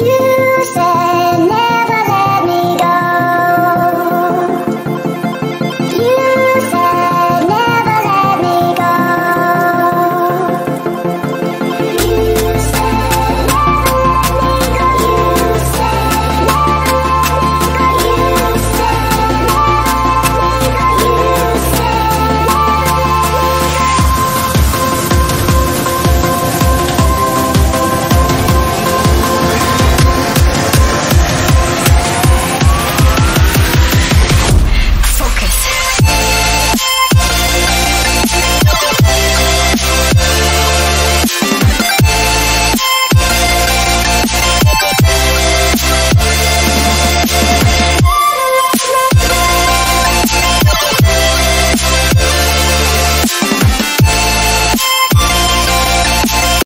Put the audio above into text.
You said